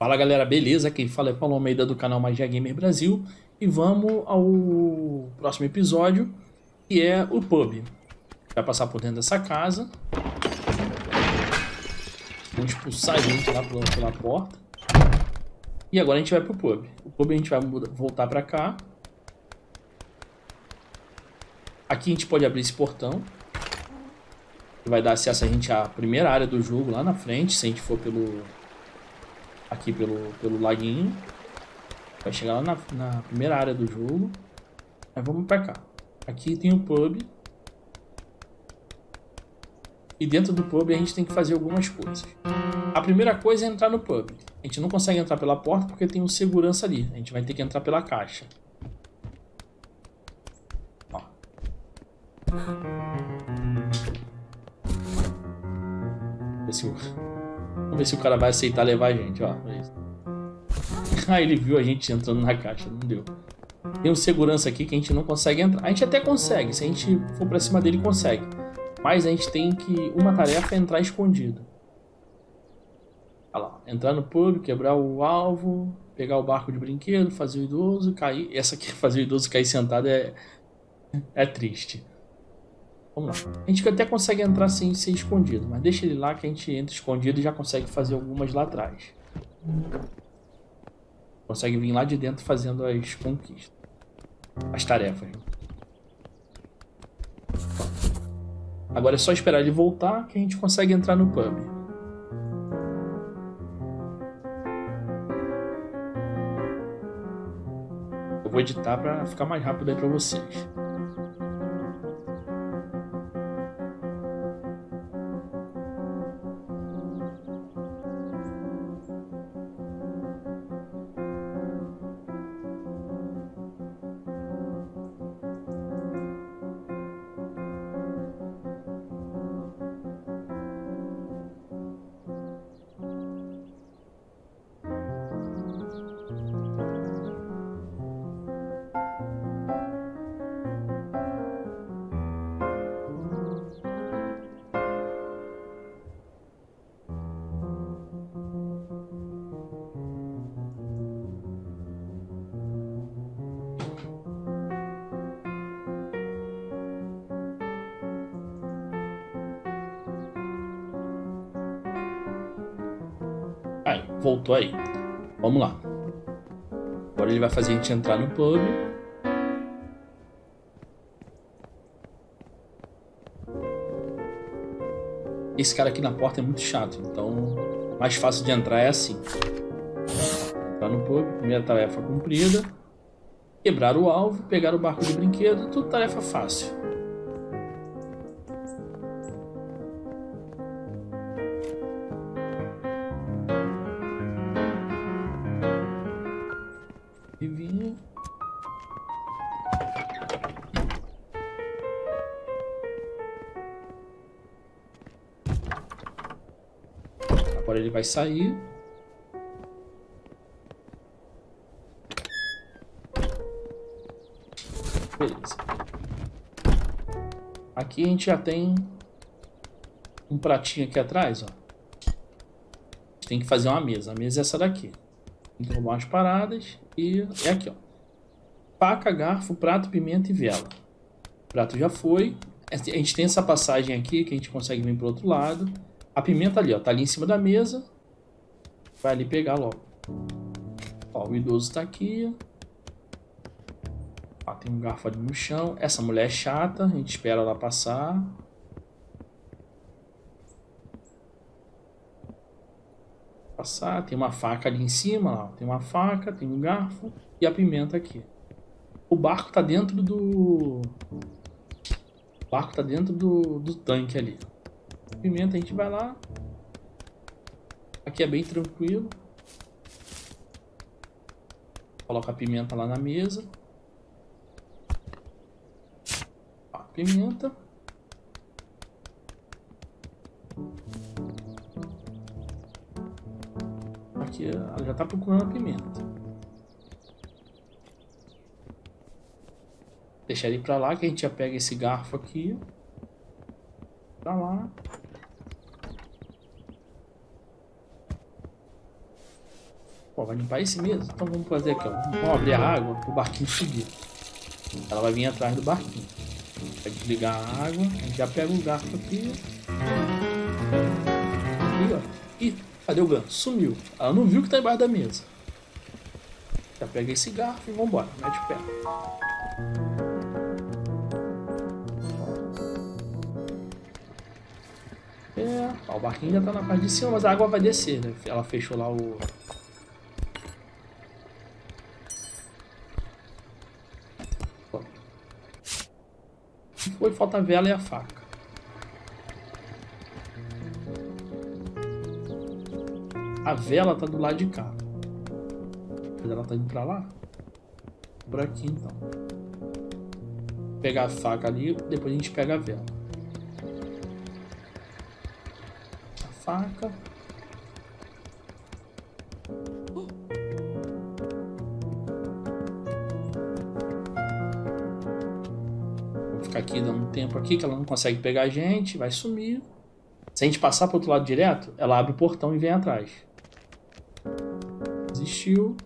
Fala galera, beleza? Quem fala é Paulo Almeida do canal Magia Gamer Brasil e vamos ao próximo episódio que é o pub. Vai passar por dentro dessa casa. Vamos expulsar a gente lá pela, porta. E agora a gente vai pro pub. O pub a gente vai voltar pra cá. Aqui a gente pode abrir esse portão. Que vai dar acesso a gente à primeira área do jogo lá na frente, se a gente for pelo aqui pelo, pelo laguinho. Vai chegar lá na, na primeira área do jogo. Aí vamos pra cá. Aqui tem o pub. E dentro do pub a gente tem que fazer algumas coisas. A primeira coisa é entrar no pub. A gente não consegue entrar pela porta porque tem um segurança ali. A gente vai ter que entrar pela caixa. Ó. Ver se o... Vamos ver se o cara vai aceitar levar a gente, ó. Ah, ele viu a gente entrando na caixa, não deu. Tem um segurança aqui que a gente não consegue entrar. A gente até consegue, se a gente for pra cima dele, consegue. Mas a gente tem que... Uma tarefa é entrar escondido. Olha lá, entrar no pub, quebrar o alvo, pegar o barco de brinquedo, fazer o idoso, cair... Essa aqui, fazer o idoso cair sentado é... É triste. Vamos lá. A gente até consegue entrar sem ser escondido, mas deixa ele lá que a gente entra escondido e já consegue fazer algumas lá atrás. Consegue vir lá de dentro fazendo as conquistas. As tarefas. Agora é só esperar ele voltar que a gente consegue entrar no pub. Eu vou editar para ficar mais rápido aí para vocês. Voltou aí. Vamos lá. Agora ele vai fazer a gente entrar no pub. Esse cara aqui na porta é muito chato, então mais fácil de entrar é assim. Entrar no pub, primeira tarefa cumprida. Quebrar o alvo, pegar o barco de brinquedo, tudo tarefa fácil. Vai sair. Beleza. Aqui a gente já tem um pratinho aqui atrás, ó. tem que fazer uma mesa. A mesa é essa daqui. Tem que roubar umas paradas e é aqui, ó. Faca, garfo, prato, pimenta e vela. O prato já foi. A gente tem essa passagem aqui que a gente consegue vir pro outro lado. A pimenta ali, ó, tá ali em cima da mesa. Vai ali pegar logo. Ó, o idoso tá aqui. Ó, tem um garfo ali no chão. Essa mulher é chata, a gente espera ela passar. Passar, tem uma faca ali em cima, ó. tem uma faca, tem um garfo e a pimenta aqui. O barco tá dentro do... O barco tá dentro do, do tanque ali. Pimenta, a gente vai lá. Aqui é bem tranquilo. Coloca a pimenta lá na mesa. A pimenta. Aqui ela já está procurando a pimenta. Deixar ele para lá que a gente já pega esse garfo aqui. Pra lá. Vai limpar esse mesmo? Então vamos fazer aqui, ó. Vamos abrir a água pro barquinho subir. Ela vai vir atrás do barquinho. Vai desligar a água. A gente já pega o garfo aqui. Aqui, ó. Ih, cadê o ganso? Sumiu. Ela não viu que tá embaixo da mesa. Já pega esse garfo e vambora. Mete o pé. É, ó, o barquinho já tá na parte de cima, mas a água vai descer, né? Ela fechou lá o... Foi, falta a vela e a faca. A vela tá do lado de cá. Mas ela tá indo pra lá? Por aqui, então. Vou pegar a faca ali, depois a gente pega a vela. A faca. Ficar aqui dando um tempo aqui que ela não consegue pegar a gente, vai sumir. Se a gente passar pro outro lado direto, ela abre o portão e vem atrás. Desistiu.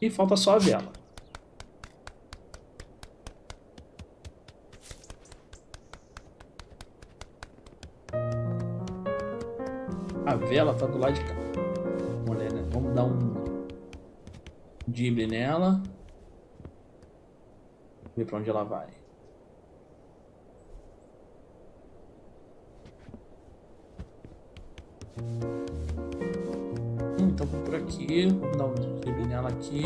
E falta só a vela. A vela tá do lado de cá. Olha, né? Vamos dar um dibre nela. Ver pra onde ela vai. Hum, então vamos por aqui. Vamos dar um dibre nela aqui.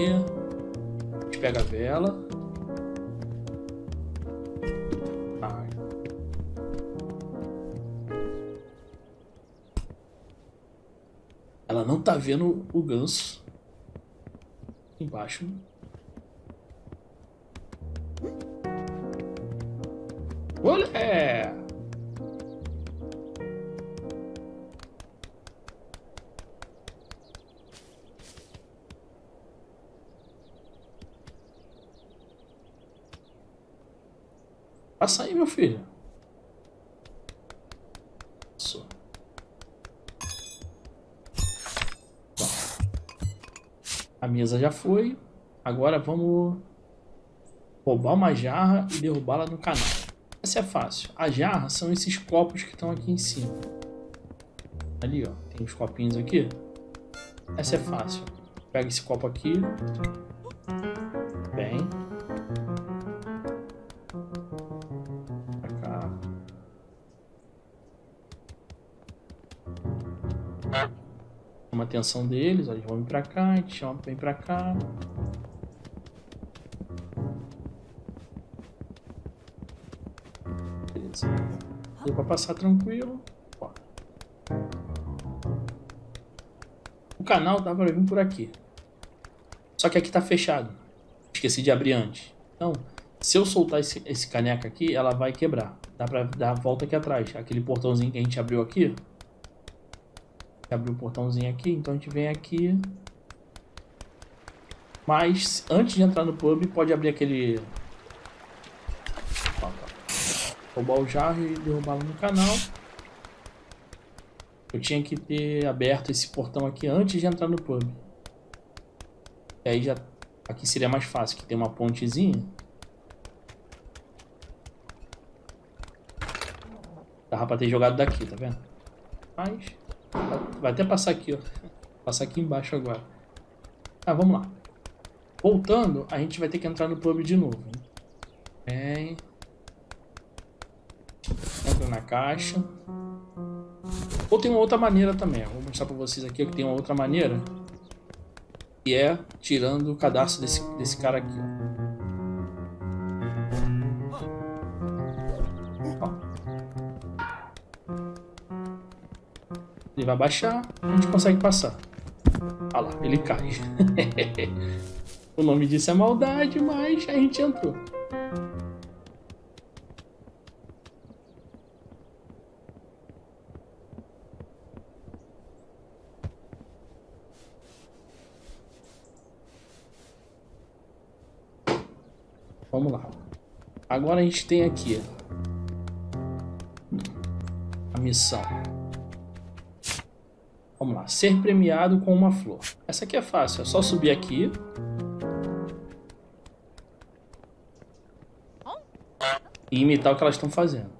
A gente pega a vela. Ai. Ela não tá vendo o ganso. Embaixo. Olha! É. Passa aí, meu filho. Mesa já foi. Agora vamos roubar uma jarra e derrubá-la no canal. Essa é fácil. A jarra são esses copos que estão aqui em cima. Ali, ó. Tem os copinhos aqui. Essa é fácil. Pega esse copo aqui. Bem. Atenção deles. Eles vão vir pra cá. A gente chama vem pra cá. Beleza. Deu pra passar tranquilo. O canal dá pra vir por aqui. Só que aqui tá fechado. Esqueci de abrir antes. Então, se eu soltar esse, esse caneca aqui, ela vai quebrar. Dá pra dar a volta aqui atrás. Aquele portãozinho que a gente abriu aqui. Abriu o portãozinho aqui, então a gente vem aqui. Mas antes de entrar no pub, pode abrir aquele. Roubar o jarro e derrubá-lo no canal. Eu tinha que ter aberto esse portão aqui antes de entrar no pub. E aí já. Aqui seria mais fácil, que tem uma pontezinha. Dava pra ter jogado daqui, tá vendo? Mas. Vai até passar aqui, ó. Passar aqui embaixo agora. Ah, vamos lá. Voltando, a gente vai ter que entrar no pub de novo. Hein? Bem. Entra na caixa. Ou tem uma outra maneira também. Vou mostrar pra vocês aqui que tem uma outra maneira. Que é tirando o cadastro desse, desse cara aqui, ó. Vai baixar, a gente consegue passar. Olha lá, ele cai. o nome disso é maldade, mas a gente entrou. Vamos lá. Agora a gente tem aqui a missão. Ser premiado com uma flor. Essa aqui é fácil. É só subir aqui. E imitar o que elas estão fazendo.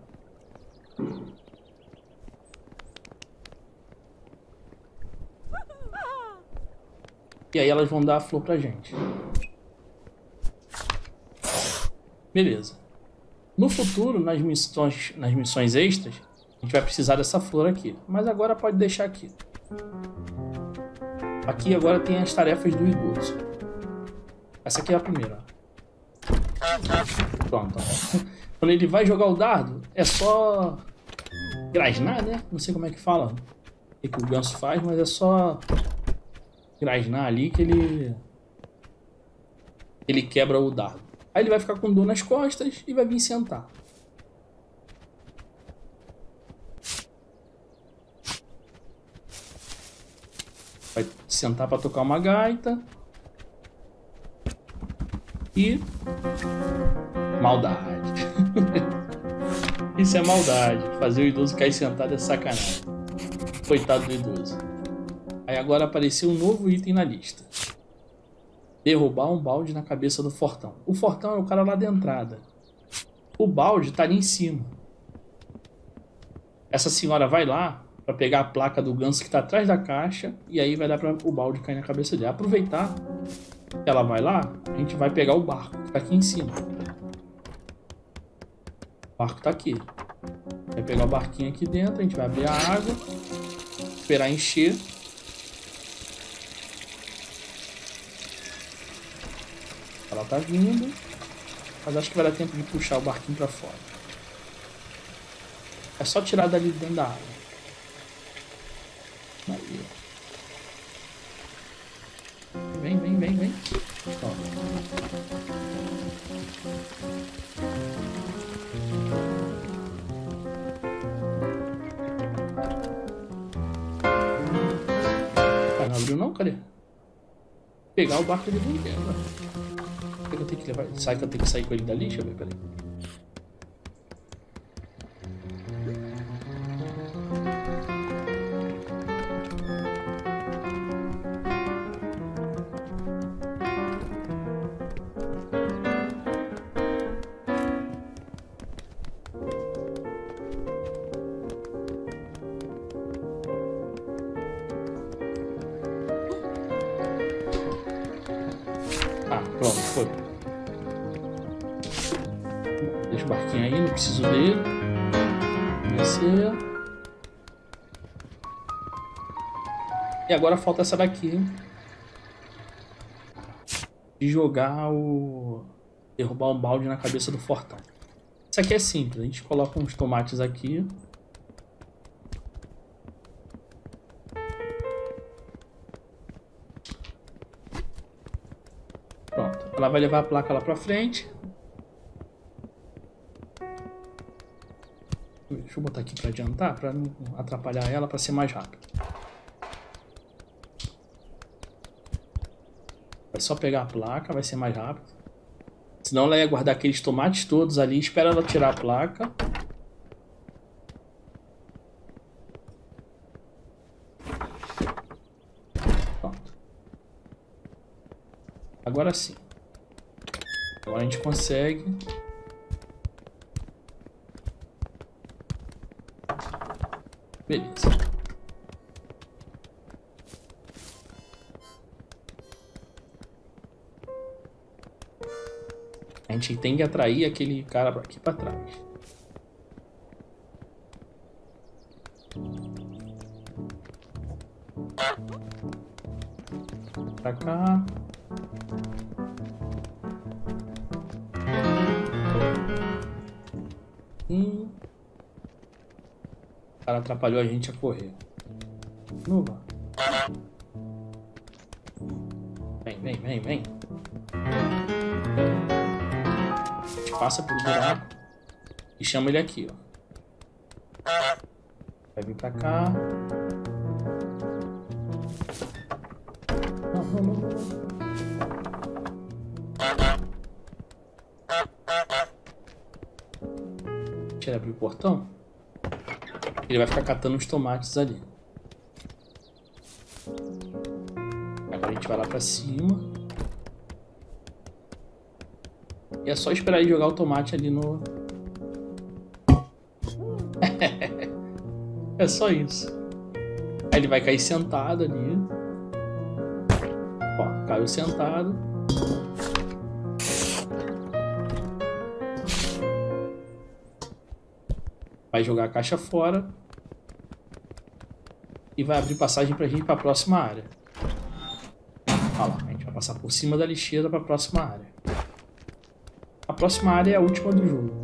E aí elas vão dar a flor pra gente. Beleza. No futuro, nas missões, nas missões extras, a gente vai precisar dessa flor aqui. Mas agora pode deixar aqui. Aqui agora tem as tarefas do idoso. Essa aqui é a primeira. Pronto. Quando ele vai jogar o dardo, é só grasnar, né? Não sei como é que fala. O que o ganso faz, mas é só grasnar ali que ele ele quebra o dardo. Aí ele vai ficar com dor nas costas e vai vir sentar. Vai sentar para tocar uma gaita. E maldade. Isso é maldade. Fazer o idoso cair sentado é sacanagem. Coitado do idoso. Aí agora apareceu um novo item na lista. Derrubar um balde na cabeça do Fortão. O Fortão é o cara lá da entrada. O balde tá ali em cima. Essa senhora vai lá para pegar a placa do ganso que tá atrás da caixa e aí vai dar para o balde cair na cabeça dele. Aproveitar que ela vai lá, a gente vai pegar o barco que tá aqui em cima. O barco tá aqui. Vai pegar o barquinho aqui dentro, a gente vai abrir a água, esperar encher Ela tá vindo. Mas acho que vai dar tempo de puxar o barquinho pra fora. É só tirar dali dentro da água. Ah, não? Cadê? Pegar o barco de que eu tenho que levar? Sai que eu tenho que sair com ele dali? Deixa eu ver, peraí. Ah, pronto, foi. Deixa o barquinho aí, não preciso dele. Descer. E agora falta essa daqui. De jogar o... Derrubar um balde na cabeça do fortão. Isso aqui é simples. A gente coloca uns tomates aqui. Ela vai levar a placa lá pra frente. Deixa eu botar aqui para adiantar, para não atrapalhar ela, para ser mais rápido. É só pegar a placa, vai ser mais rápido. Senão ela ia guardar aqueles tomates todos ali, espera ela tirar a placa. Pronto. Agora sim. Agora a gente consegue Beleza. A gente tem que atrair aquele cara aqui para trás. Pra cá. Cara atrapalhou a gente a correr. Nuba. Vem, vem, vem, vem. Passa pelo buraco e chama ele aqui, ó. Vai vir pra cá. Não, não, não. Abrir o portão. Ele vai ficar catando os tomates ali. vai lá pra cima. E é só esperar ele jogar o tomate ali no... é só isso. Aí ele vai cair sentado ali. Ó, caiu sentado. Vai jogar a caixa fora. E vai abrir passagem pra gente ir pra próxima área. Olha lá, a gente vai passar por cima da lixeira pra próxima área. A próxima área é a última do jogo.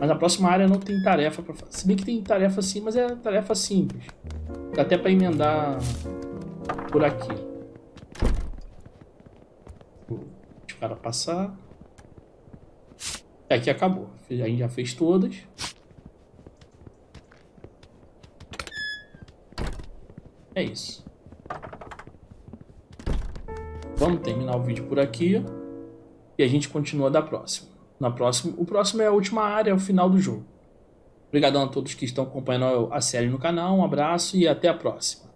Mas a próxima área não tem tarefa pra fazer. Se bem que tem tarefa sim, mas é tarefa simples. Dá até pra emendar por aqui. Deixa o cara passar. Aqui acabou. A gente já fez todas. É isso. Vamos terminar o vídeo por aqui. E a gente continua da próxima. Na próxima, o próximo é a última área, é o final do jogo. Obrigadão a todos que estão acompanhando a série no canal. Um abraço e até a próxima.